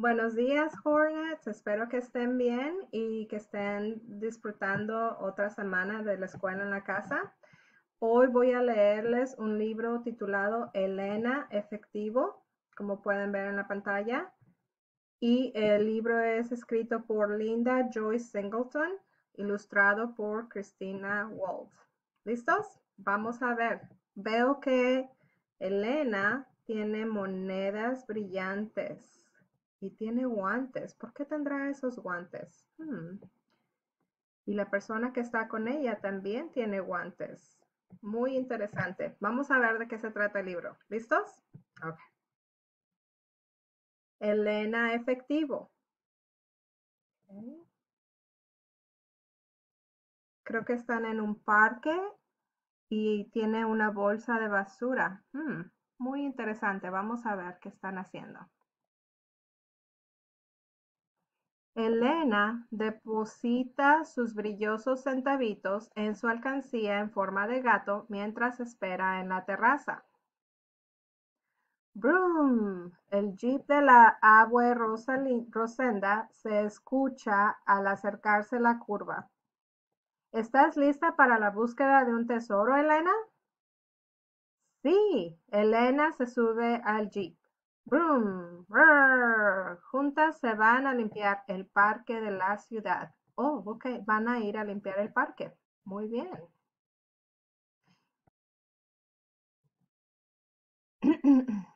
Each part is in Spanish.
Buenos días, Hornets. Espero que estén bien y que estén disfrutando otra semana de la escuela en la casa. Hoy voy a leerles un libro titulado Elena Efectivo, como pueden ver en la pantalla. Y el libro es escrito por Linda Joyce Singleton, ilustrado por Christina Wald. ¿Listos? Vamos a ver. Veo que Elena tiene monedas brillantes y tiene guantes. ¿Por qué tendrá esos guantes? Hmm. Y la persona que está con ella también tiene guantes. Muy interesante. Vamos a ver de qué se trata el libro. ¿Listos? Ok. Elena Efectivo. Creo que están en un parque y tiene una bolsa de basura. Hmm, muy interesante. Vamos a ver qué están haciendo. Elena deposita sus brillosos centavitos en su alcancía en forma de gato mientras espera en la terraza. ¡Brum! El jeep de la abue Rosenda se escucha al acercarse la curva. ¿Estás lista para la búsqueda de un tesoro, Elena? Sí, Elena se sube al jeep. Brum, Juntas se van a limpiar el parque de la ciudad. Oh, ok, van a ir a limpiar el parque. Muy bien.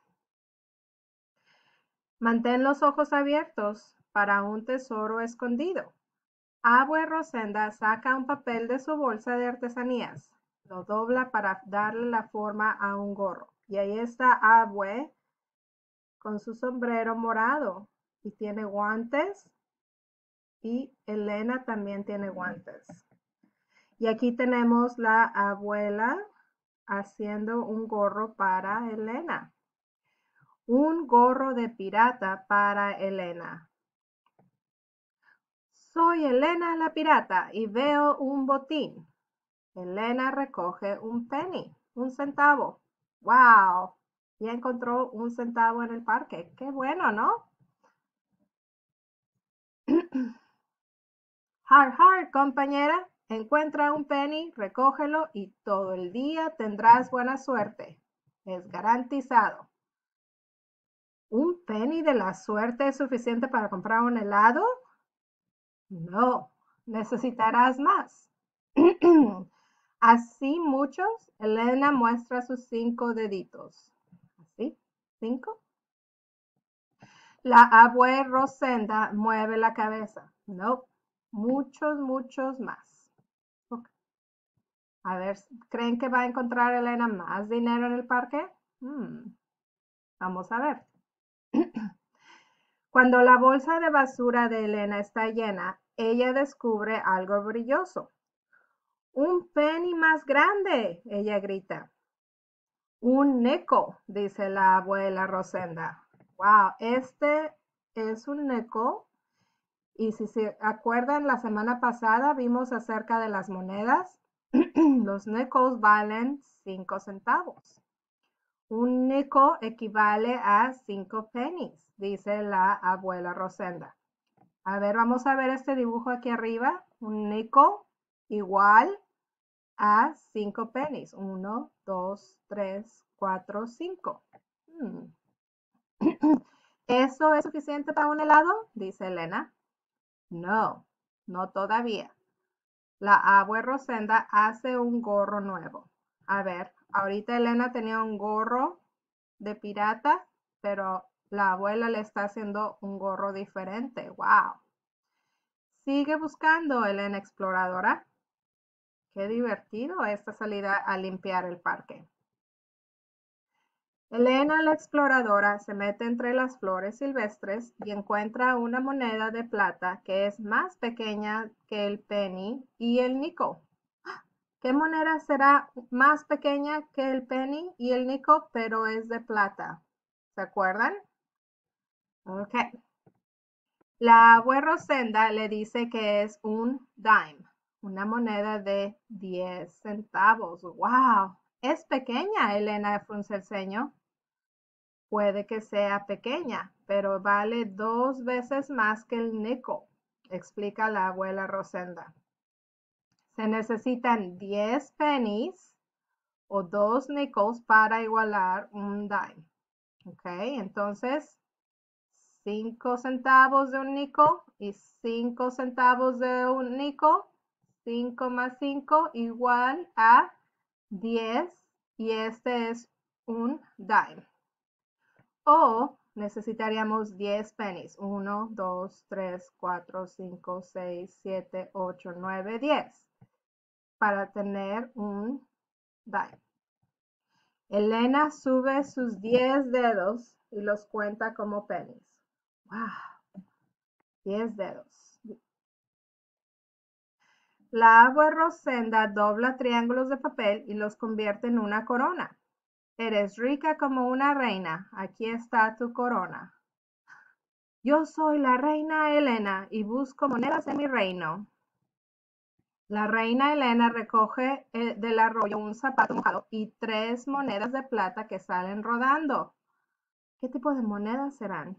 Mantén los ojos abiertos para un tesoro escondido. Abue Rosenda saca un papel de su bolsa de artesanías. Lo dobla para darle la forma a un gorro. Y ahí está Abue con su sombrero morado y tiene guantes y Elena también tiene guantes. Y aquí tenemos la abuela haciendo un gorro para Elena. Un gorro de pirata para Elena. Soy Elena la pirata y veo un botín. Elena recoge un penny, un centavo. ¡Wow! Ya encontró un centavo en el parque. Qué bueno, ¿no? Hard, hard, compañera. Encuentra un penny, recógelo y todo el día tendrás buena suerte. Es garantizado. ¿Un penny de la suerte es suficiente para comprar un helado? No, necesitarás más. Así muchos, Elena muestra sus cinco deditos. La abuela Rosenda mueve la cabeza. No, muchos, muchos más. A ver, ¿creen que va a encontrar Elena más dinero en el parque? Hmm, vamos a ver. Cuando la bolsa de basura de Elena está llena, ella descubre algo brilloso. Un penny más grande, ella grita. Un neco, dice la abuela Rosenda. Wow, este es un neco. Y si se acuerdan, la semana pasada vimos acerca de las monedas. Los necos valen 5 centavos. Un neco equivale a 5 pennies, dice la abuela Rosenda. A ver, vamos a ver este dibujo aquí arriba. Un neco igual a 5 pennies. 1, 2, 3, 4, 5. ¿Eso es suficiente para un helado? Dice Elena. No, no todavía. La abuela Rosenda hace un gorro nuevo. A ver, ahorita Elena tenía un gorro de pirata, pero la abuela le está haciendo un gorro diferente. ¡Wow! Sigue buscando, Elena exploradora. Qué divertido esta salida a limpiar el parque. Elena la exploradora se mete entre las flores silvestres y encuentra una moneda de plata que es más pequeña que el penny y el nickel. ¿Qué moneda será más pequeña que el penny y el nickel, pero es de plata? ¿Se acuerdan? Ok. La abuela Rosenda le dice que es un dime. Una moneda de 10 centavos. ¡Wow! Es pequeña, Elena frunce el. Puede que sea pequeña, pero vale dos veces más que el nickel, explica la abuela Rosenda. Se necesitan 10 pennies o dos nickels para igualar un dime. Ok, entonces 5 centavos de un nickel y 5 centavos de un nickel. 5 más 5 igual a 10 y este es un dime. O necesitaríamos 10 pennies. 1, 2, 3, 4, 5, 6, 7, 8, 9, 10 para tener un dime. Elena sube sus 10 dedos y los cuenta como pennies. ¡Wow! 10 dedos. La agua Rosenda dobla triángulos de papel y los convierte en una corona. Eres rica como una reina. Aquí está tu corona. Yo soy la reina Elena y busco monedas de mi reino. La reina Elena recoge eh, del arroyo un zapato mojado y tres monedas de plata que salen rodando. ¿Qué tipo de monedas serán?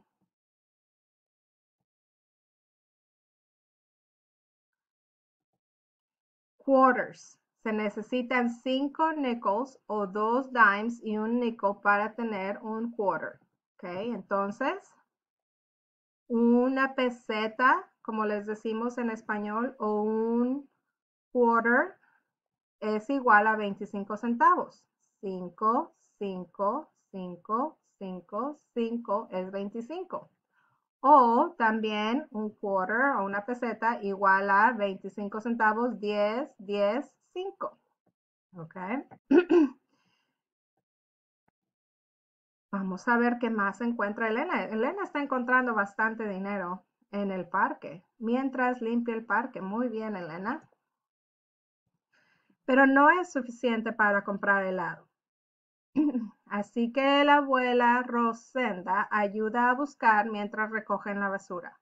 Quarters. Se necesitan cinco nickels o dos dimes y un nickel para tener un quarter. ¿Ok? Entonces, una peseta, como les decimos en español, o un quarter es igual a 25 centavos. 5, 5, 5, 5, 5 es 25. O también un quarter o una peseta igual a 25 centavos, 10, 10, 5. ¿Ok? Vamos a ver qué más encuentra Elena. Elena está encontrando bastante dinero en el parque mientras limpia el parque. Muy bien, Elena. Pero no es suficiente para comprar helado. Así que la abuela Rosenda ayuda a buscar mientras recogen la basura.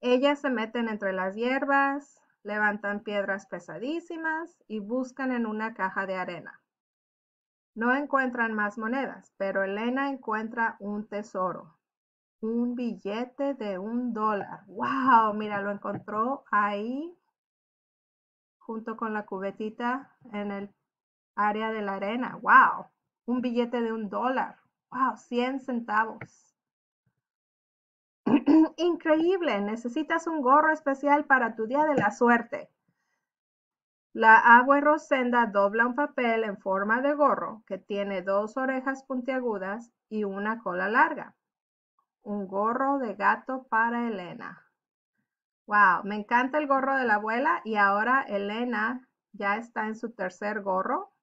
Ellas se meten entre las hierbas, levantan piedras pesadísimas y buscan en una caja de arena. No encuentran más monedas, pero Elena encuentra un tesoro, un billete de un dólar. ¡Wow! Mira, lo encontró ahí junto con la cubetita en el área de la arena. ¡Wow! Un billete de un dólar. ¡Wow! 100 centavos. Increíble, necesitas un gorro especial para tu día de la suerte. La agua Rosenda dobla un papel en forma de gorro que tiene dos orejas puntiagudas y una cola larga. Un gorro de gato para Elena. Wow, me encanta el gorro de la abuela y ahora Elena ya está en su tercer gorro.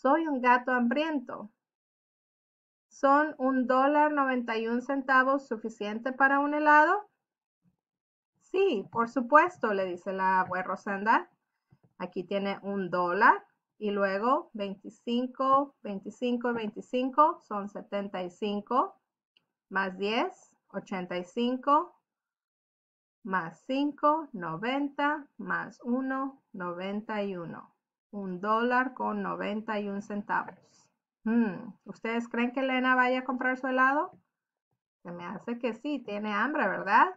Soy un gato hambriento. ¿Son un dólar noventa y un centavos suficiente para un helado? Sí, por supuesto, le dice la abuela Rosenda. Aquí tiene un dólar y luego 25, 25, 25 son 75 más 10, 85 más 5, 90 más 1, 91. Un dólar con 91 centavos. Mm, ¿Ustedes creen que Elena vaya a comprar su helado? Se me hace que sí, tiene hambre, ¿verdad?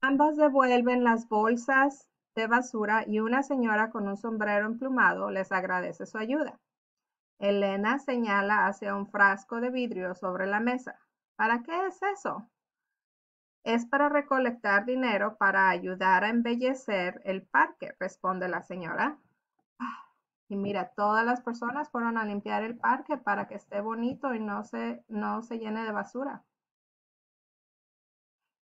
Ambas devuelven las bolsas de basura y una señora con un sombrero emplumado les agradece su ayuda. Elena señala hacia un frasco de vidrio sobre la mesa. ¿Para qué es eso? Es para recolectar dinero para ayudar a embellecer el parque, responde la señora. Y mira, todas las personas fueron a limpiar el parque para que esté bonito y no se, no se llene de basura.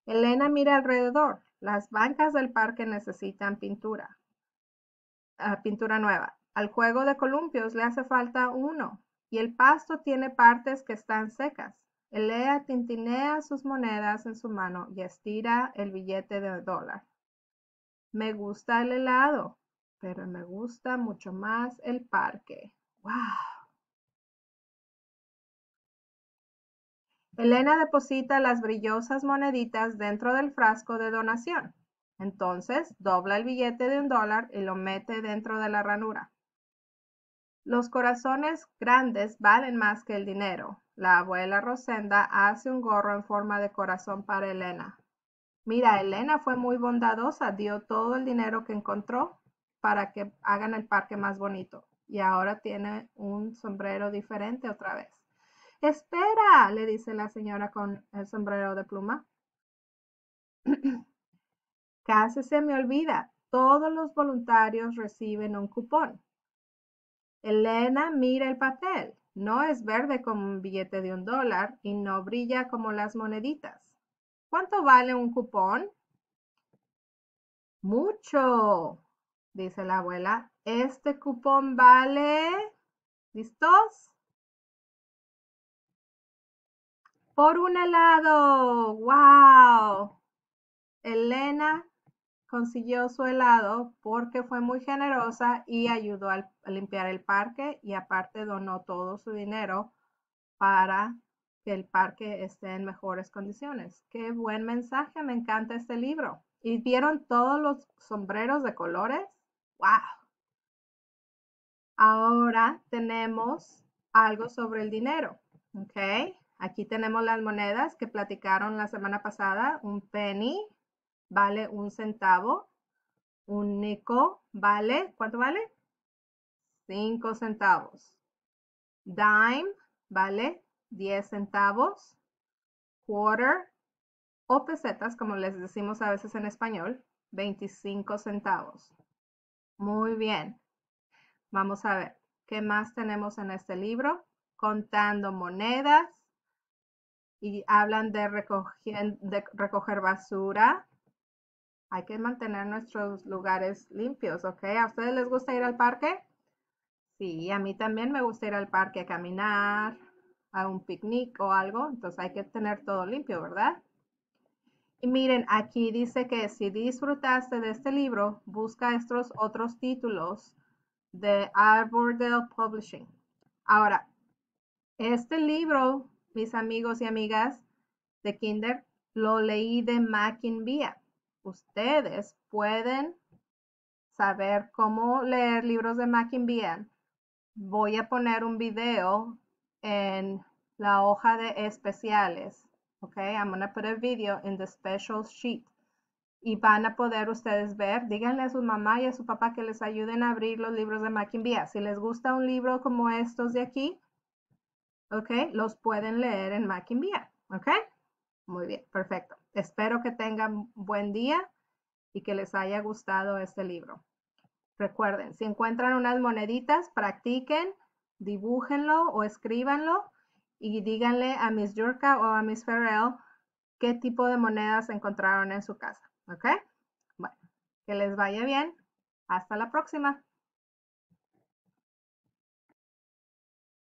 Elena mira alrededor. Las bancas del parque necesitan pintura. Ah, pintura nueva. Al juego de columpios le hace falta uno y el pasto tiene partes que están secas. Elena tintinea sus monedas en su mano y estira el billete de dólar. Me gusta el helado, pero me gusta mucho más el parque. ¡Wow! Elena deposita las brillosas moneditas dentro del frasco de donación. Entonces dobla el billete de un dólar y lo mete dentro de la ranura. Los corazones grandes valen más que el dinero. La abuela Rosenda hace un gorro en forma de corazón para Elena. Mira, Elena fue muy bondadosa, dio todo el dinero que encontró para que hagan el parque más bonito. Y ahora tiene un sombrero diferente otra vez. Espera, le dice la señora con el sombrero de pluma. Casi se me olvida, todos los voluntarios reciben un cupón. Elena mira el papel. No es verde como un billete de un dólar y no brilla como las moneditas. ¿Cuánto vale un cupón? Mucho, dice la abuela. Este cupón vale... ¿Listos? Por un helado. ¡Wow! Elena consiguió su helado porque fue muy generosa y ayudó a limpiar el parque y aparte donó todo su dinero para que el parque esté en mejores condiciones. Qué buen mensaje, me encanta este libro. ¿Y vieron todos los sombreros de colores? ¡Wow! Ahora tenemos algo sobre el dinero, ¿ok? Aquí tenemos las monedas que platicaron la semana pasada, un penny, vale un centavo. Un nickel vale, ¿cuánto vale? Cinco centavos. Dime vale 10 centavos. Quarter o pesetas, como les decimos a veces en español, 25 centavos. Muy bien. Vamos a ver, ¿qué más tenemos en este libro? Contando monedas. Y hablan de de recoger basura, hay que mantener nuestros lugares limpios, ¿ok? ¿A ustedes les gusta ir al parque? Sí, a mí también me gusta ir al parque a caminar, a un picnic o algo, entonces hay que tener todo limpio, ¿verdad? Y miren, aquí dice que si disfrutaste de este libro, busca estos otros títulos de Arbordale Publishing. Ahora, este libro, mis amigos y amigas de Kinder, lo leí de Mackinvia ustedes pueden saber cómo leer libros de Mackinbian, voy a poner un video en la hoja de especiales. Ok, I'm going to put a video in the special sheet. Y van a poder ustedes ver, díganle a su mamá y a su papá que les ayuden a abrir los libros de Mackinbian. Si les gusta un libro como estos de aquí, ok, los pueden leer en Mackinbian. Ok, muy bien, perfecto. Espero que tengan buen día y que les haya gustado este libro. Recuerden, si encuentran unas moneditas, practiquen, dibújenlo o escríbanlo y díganle a Miss Yurka o a Miss Farrell qué tipo de monedas encontraron en su casa. ¿Ok? Bueno, que les vaya bien. Hasta la próxima.